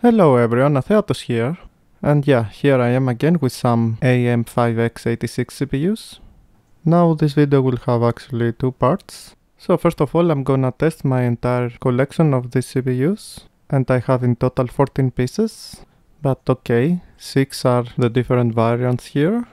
Hello everyone, Atheatos here. And yeah, here I am again with some AM5X86 CPUs. Now this video will have actually two parts. So first of all I'm gonna test my entire collection of these CPUs. And I have in total 14 pieces. But okay, 6 are the different variants here.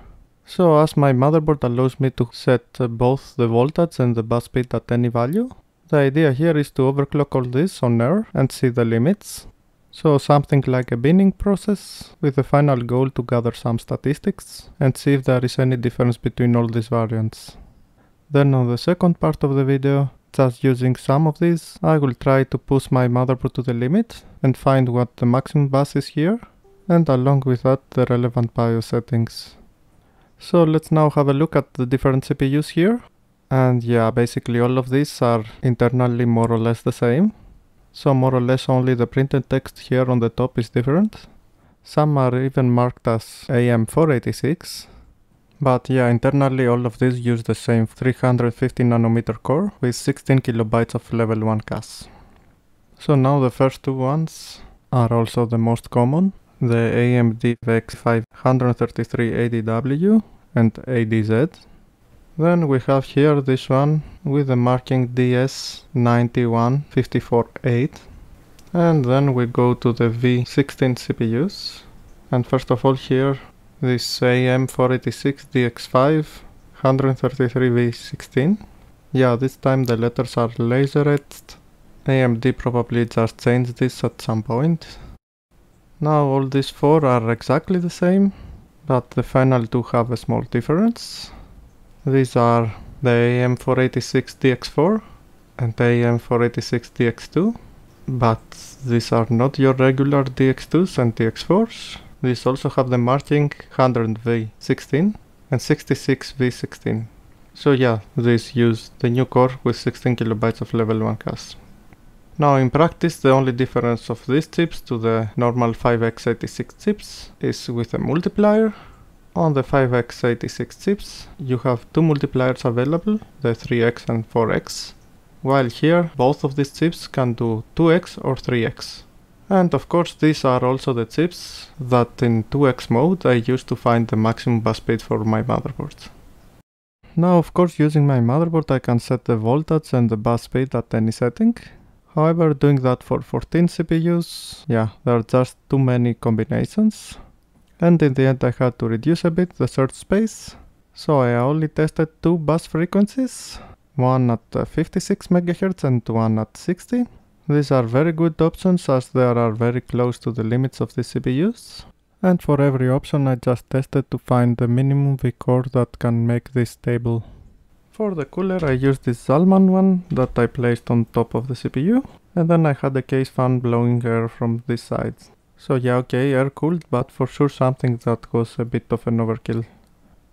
So as my motherboard allows me to set uh, both the voltage and the bus speed at any value, the idea here is to overclock all this on air and see the limits. So something like a binning process with the final goal to gather some statistics and see if there is any difference between all these variants. Then on the second part of the video, just using some of these, I will try to push my motherboard to the limit and find what the maximum bus is here and along with that the relevant BIOS settings. So let's now have a look at the different CPUs here. And yeah, basically all of these are internally more or less the same. So more or less only the printed text here on the top is different. Some are even marked as AM486. But yeah, internally all of these use the same 350 nanometer core with 16 kilobytes of level 1 cache. So now the first two ones are also the most common. The AMD VX 533ADW and ADZ. Then we have here this one with the marking DS91548. And then we go to the V16 CPUs. And first of all here, this AM486 DX5 133V16. Yeah, this time the letters are laser etched. AMD probably just changed this at some point. Now all these four are exactly the same, but the final two have a small difference. These are the AM486 DX4 and AM486 DX2, but these are not your regular DX2s and DX4s. These also have the marking 100V16 and 66V16. So yeah, these use the new core with 16 kilobytes of level 1 cache. Now in practice the only difference of these chips to the normal 5x86 chips is with a multiplier. On the 5x86 chips you have two multipliers available, the 3x and 4x, while here both of these chips can do 2x or 3x. And of course these are also the chips that in 2x mode I use to find the maximum bus speed for my motherboard. Now of course using my motherboard I can set the voltage and the bus speed at any setting. However, doing that for 14 CPUs, yeah, there are just too many combinations. And in the end I had to reduce a bit the search space. So I only tested two bus frequencies, one at uh, 56 MHz and one at 60. These are very good options as they are very close to the limits of the CPUs. And for every option I just tested to find the minimum vCore that can make this stable. For the cooler I used this Zalman one that I placed on top of the CPU and then I had a case fan blowing air from this side. So yeah okay air cooled but for sure something that was a bit of an overkill.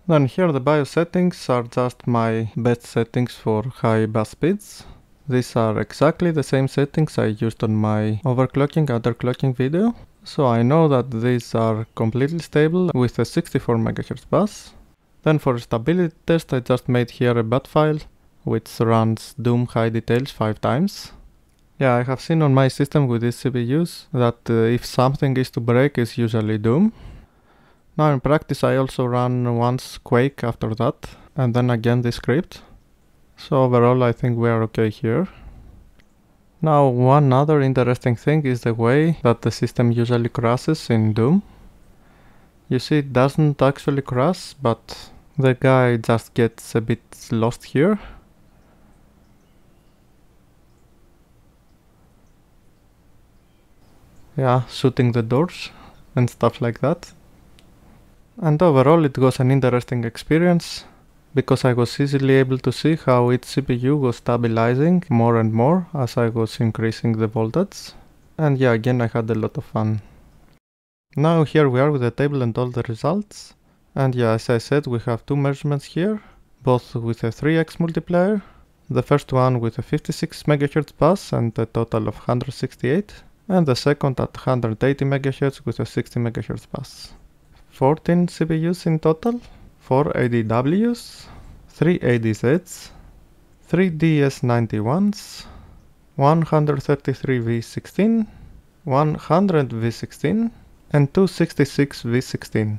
Then here the BIOS settings are just my best settings for high bus speeds. These are exactly the same settings I used on my overclocking underclocking video. So I know that these are completely stable with a 64 MHz bus then for stability test I just made here a bat file which runs doom high details 5 times. Yeah, I have seen on my system with these CPUs that uh, if something is to break it's usually doom. Now in practice I also run once quake after that and then again this script. So overall I think we are okay here. Now one other interesting thing is the way that the system usually crashes in Doom. You see it doesn't actually crash but the guy just gets a bit lost here. Yeah, shooting the doors and stuff like that. And overall it was an interesting experience because I was easily able to see how each CPU was stabilizing more and more as I was increasing the voltage. And yeah, again I had a lot of fun. Now here we are with the table and all the results. And yeah, as I said, we have two measurements here, both with a 3x multiplier. The first one with a 56 MHz bus and a total of 168, and the second at 180 MHz with a 60 MHz bus. 14 CPUs in total, 4 ADWs, 3 ADZs, 3 DS91s, 133 V16, 100 V16 and 266 V16.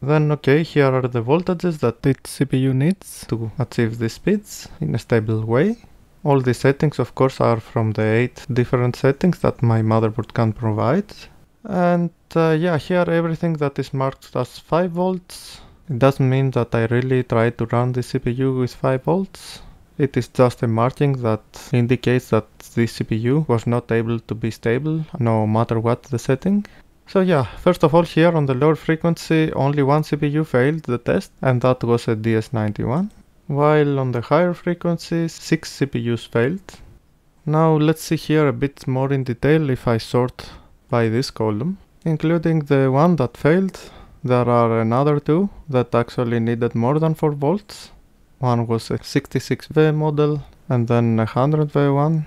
Then okay, here are the voltages that each CPU needs to achieve these speeds in a stable way. All the settings of course are from the 8 different settings that my motherboard can provide. And uh, yeah, here everything that is marked as 5 volts. It doesn't mean that I really try to run the CPU with 5 volts. It is just a marking that indicates that the CPU was not able to be stable no matter what the setting. So yeah, first of all here on the lower frequency only one CPU failed the test and that was a DS91 while on the higher frequencies 6 CPUs failed. Now let's see here a bit more in detail if I sort by this column including the one that failed there are another two that actually needed more than 4 volts. One was a 66V model and then a 100V one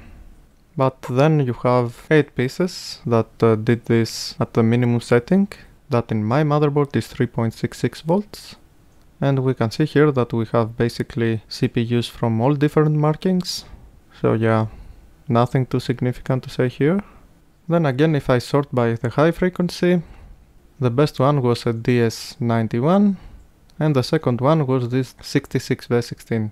but then you have 8 pieces that uh, did this at the minimum setting that in my motherboard is 3.66 volts. And we can see here that we have basically CPUs from all different markings. So yeah, nothing too significant to say here. Then again, if I sort by the high frequency, the best one was a DS91 and the second one was this 66V16.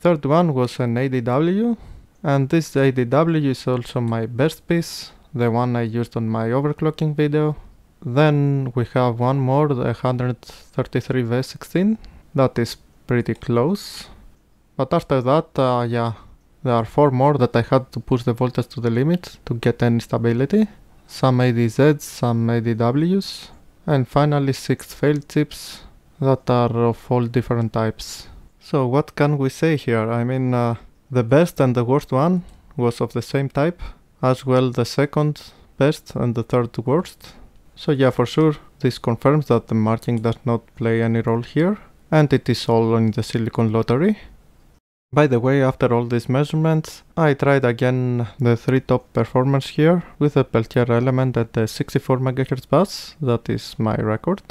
Third one was an ADW and this ADW is also my best piece, the one I used on my overclocking video. Then we have one more, the 133V16, that is pretty close. But after that, uh, yeah, there are four more that I had to push the voltage to the limit to get any stability. Some ADZs, some ADWs, and finally six failed chips that are of all different types. So what can we say here? I mean, uh, the best and the worst one was of the same type, as well the second best and the third worst. So yeah, for sure, this confirms that the marking does not play any role here, and it is all in the silicon lottery. By the way, after all these measurements, I tried again the three top performers here with the Peltier element at the 64 MHz bus, that is my record.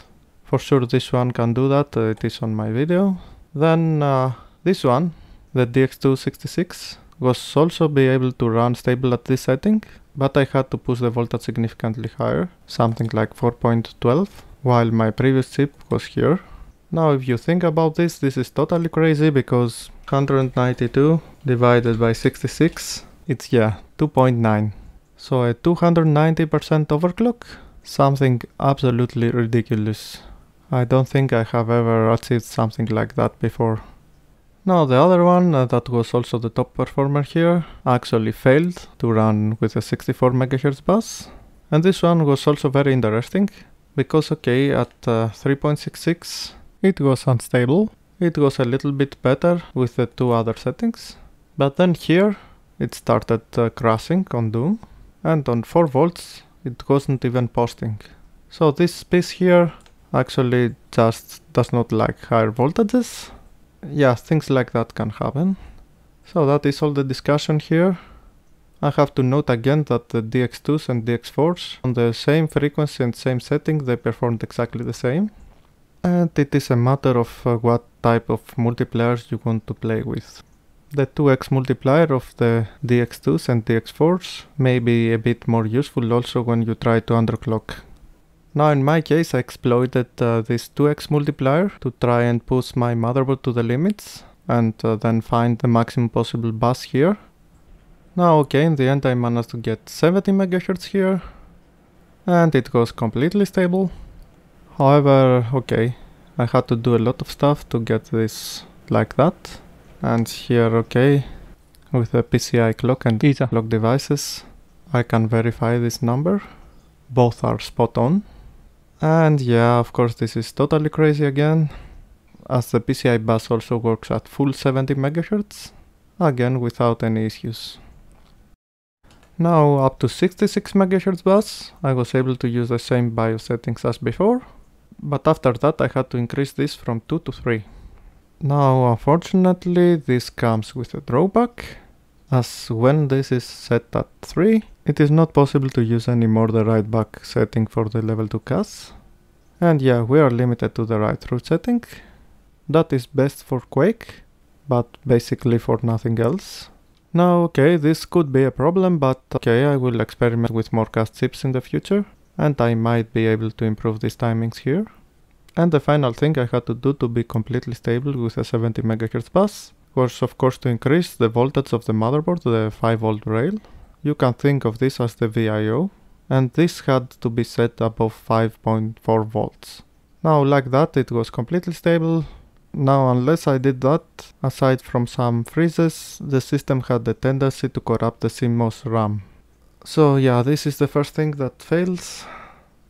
For sure this one can do that, uh, it is on my video. Then uh, this one the DX266 was also be able to run stable at this setting, but I had to push the voltage significantly higher, something like 4.12, while my previous chip was here. Now if you think about this, this is totally crazy because 192 divided by 66, it's yeah, 2.9. So a 290% overclock? Something absolutely ridiculous. I don't think I have ever achieved something like that before. Now the other one uh, that was also the top performer here actually failed to run with a 64 MHz bus. And this one was also very interesting because okay at uh, 3.66 it was unstable. It was a little bit better with the two other settings. But then here it started uh, crashing on Doom and on 4 volts it wasn't even posting. So this piece here actually just does not like higher voltages yeah, things like that can happen. So that is all the discussion here. I have to note again that the DX2s and DX4s on the same frequency and same setting they performed exactly the same. And it is a matter of uh, what type of multipliers you want to play with. The 2x multiplier of the DX2s and DX4s may be a bit more useful also when you try to underclock now in my case I exploited uh, this 2x multiplier to try and push my motherboard to the limits and uh, then find the maximum possible bus here. Now okay, in the end I managed to get 70 MHz here and it was completely stable. However, okay, I had to do a lot of stuff to get this like that. And here, okay, with the PCI clock and ETA clock devices, I can verify this number. Both are spot on. And yeah, of course this is totally crazy again, as the PCI bus also works at full 70 MHz, again without any issues. Now up to 66 MHz bus, I was able to use the same BIOS settings as before, but after that I had to increase this from 2 to 3. Now unfortunately this comes with a drawback, as when this is set at 3, it is not possible to use any more the write back setting for the level 2 cache. And yeah, we are limited to the write through setting. That is best for Quake, but basically for nothing else. Now, okay, this could be a problem, but okay, I will experiment with more cache chips in the future, and I might be able to improve these timings here. And the final thing I had to do to be completely stable with a 70 MHz bus was of course to increase the voltage of the motherboard, the 5 volt rail. You can think of this as the VIO, and this had to be set above 5.4 volts. Now like that it was completely stable. Now unless I did that, aside from some freezes, the system had the tendency to corrupt the CMOS RAM. So yeah, this is the first thing that fails.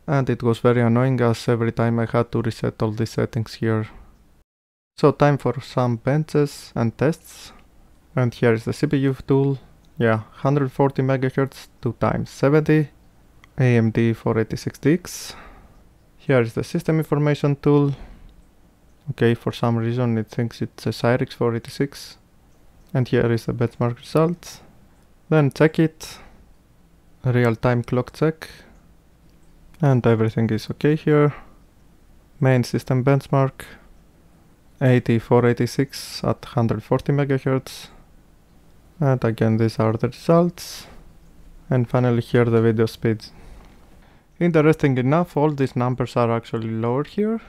And it was very annoying as every time I had to reset all the settings here. So time for some benches and tests. And here is the CPU tool. Yeah, 140 MHz 2 times 70 AMD 486DX. Here is the system information tool. Okay, for some reason it thinks it's a Cyrix 486. And here is the benchmark result. Then check it. Real-time clock check. And everything is okay here. Main system benchmark. 8486 at 140 MHz. And again these are the results. And finally here the video speeds Interesting enough, all these numbers are actually lower here.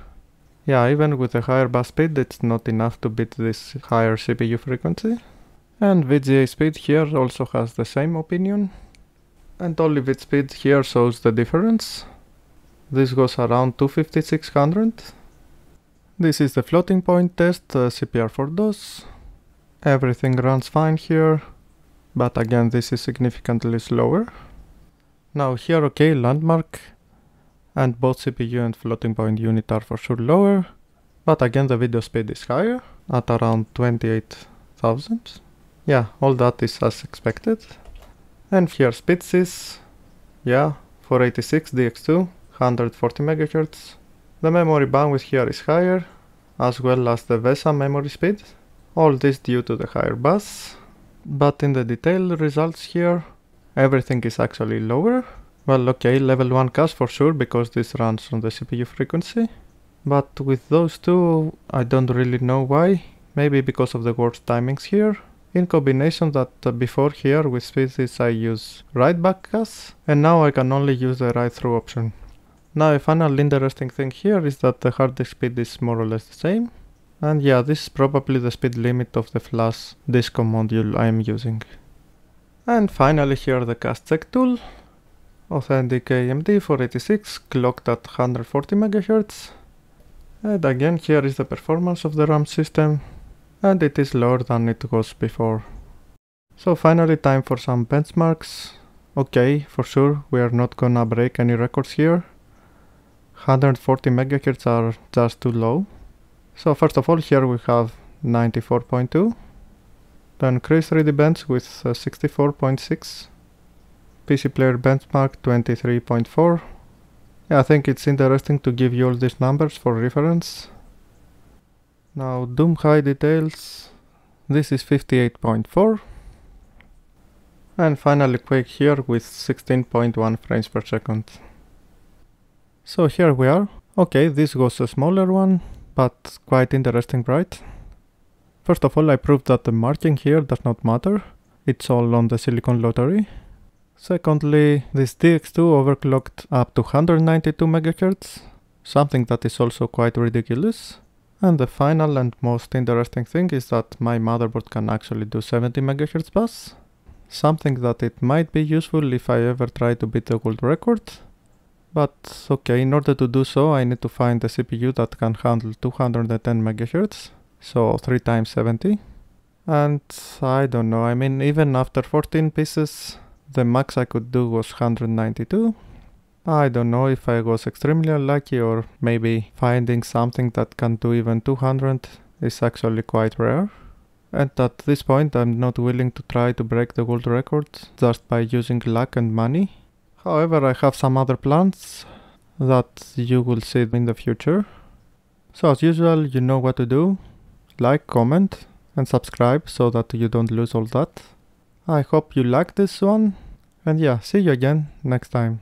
Yeah, even with a higher bus speed, it's not enough to beat this higher CPU frequency. And VGA speed here also has the same opinion. And only bit speed here shows the difference. This goes around 25600. This is the floating point test, uh, CPR for DOS. Everything runs fine here, but again this is significantly slower. Now here OK landmark and both CPU and floating point unit are for sure lower, but again the video speed is higher at around 28,000. Yeah, all that is as expected. And here SpeedSys, yeah, 486 DX2, 140 MHz. The memory bandwidth here is higher, as well as the VESA memory speed. All this due to the higher bus. But in the detailed results here, everything is actually lower. Well, okay, level 1 cache for sure, because this runs on the CPU frequency. But with those two, I don't really know why. Maybe because of the worst timings here. In combination that uh, before here with SpeedSys I use write back cache, and now I can only use the write through option. Now a final interesting thing here is that the hard disk speed is more or less the same. And yeah, this is probably the speed limit of the flash disco module I am using. And finally here the cache check tool. Authentic AMD 486 clocked at 140 MHz. And again here is the performance of the RAM system. And it is lower than it was before. So finally time for some benchmarks. Okay, for sure we are not gonna break any records here. 140 megahertz are just too low. So first of all here we have 94.2 then Chris 3D Bench with uh, 64.6. PC Player Benchmark 23.4. Yeah, I think it's interesting to give you all these numbers for reference. Now Doom High details. This is 58.4. And finally Quake here with 16.1 frames per second. So here we are. Okay, this was a smaller one, but quite interesting, right? First of all, I proved that the marking here does not matter. It's all on the silicon lottery. Secondly, this DX2 overclocked up to 192 MHz, something that is also quite ridiculous. And the final and most interesting thing is that my motherboard can actually do 70 MHz bus, something that it might be useful if I ever try to beat the world record. But okay, in order to do so I need to find a CPU that can handle 210 MHz, so 3 times 70 and I don't know I mean even after 14 pieces the max I could do was 192 I don't know if I was extremely unlucky or maybe finding something that can do even 200 is actually quite rare. And at this point I'm not willing to try to break the world record just by using luck and money however I have some other plans that you will see in the future so as usual you know what to do like, comment and subscribe so that you don't lose all that. I hope you like this one and yeah, see you again next time.